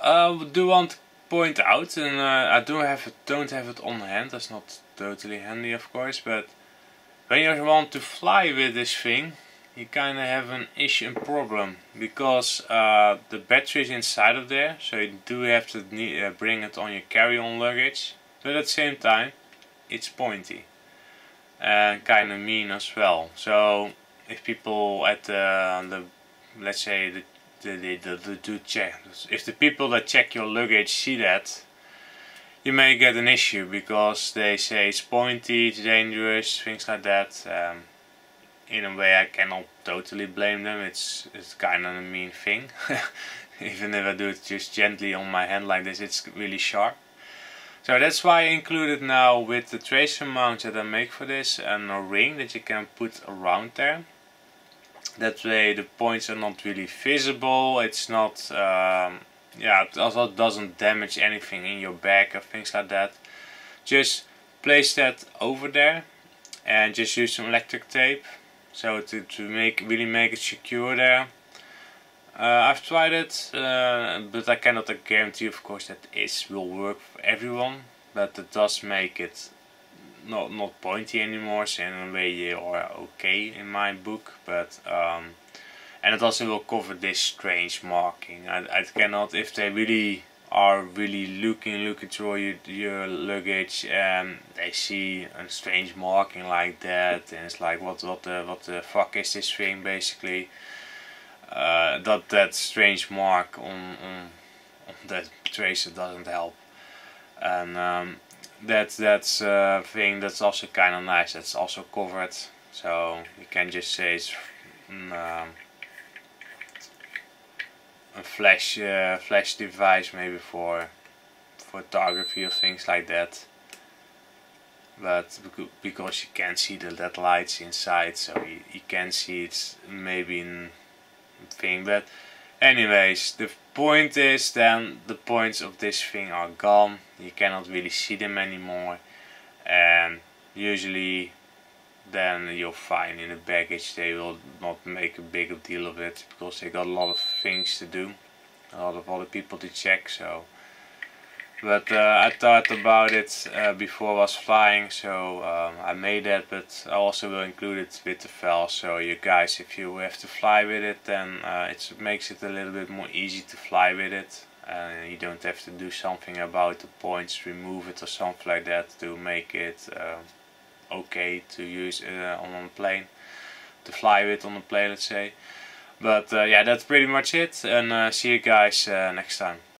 Uh, do want to point out, and uh, I do have it, don't have it on hand, that's not totally handy of course, but when you want to fly with this thing, you kind of have an issue and problem because uh, the battery is inside of there, so you do have to uh, bring it on your carry-on luggage, but at the same time it's pointy and kind of mean as well. So if people at the, the let's say the the, the, the, the, the check, if the people that check your luggage see that, you may get an issue because they say it's pointy, it's dangerous, things like that. Um, in a way I cannot totally blame them, it's, it's kind of a mean thing. Even if I do it just gently on my hand like this, it's really sharp. So that's why I included now with the tracer mount that I make for this and a ring that you can put around there. That way the points are not really visible, it's not, um, yeah, it also doesn't damage anything in your bag or things like that. Just place that over there and just use some electric tape so to, to make really make it secure there. Uh, I've tried it, uh, but I cannot guarantee of course that it will work for everyone, but it does make it not not pointy anymore, so in a way you are okay in my book, but um, and it also will cover this strange marking. I, I cannot, if they really are really looking looking through your, your luggage and they see a strange marking like that and it's like what what the what the fuck is this thing basically uh, that that strange mark on, on, on that tracer doesn't help and um, that that's uh, thing that's also kind of nice that's also covered. So you can just say it's mm, um, a flash uh, flash device maybe for photography or things like that. But because you can't see the LED lights inside so you, you can see it's maybe in thing but anyways the point is then the points of this thing are gone. You cannot really see them anymore. And usually then you'll find in the baggage they will not make a big deal of it because they got a lot of things to do a lot of other people to check so but uh, I thought about it uh, before I was flying so um, I made that but I also will include it with the file. So you guys if you have to fly with it then uh, it makes it a little bit more easy to fly with it. And you don't have to do something about the points remove it or something like that to make it um, okay to use uh, on a plane to fly with on a plane let's say. But uh, yeah that's pretty much it and uh, see you guys uh, next time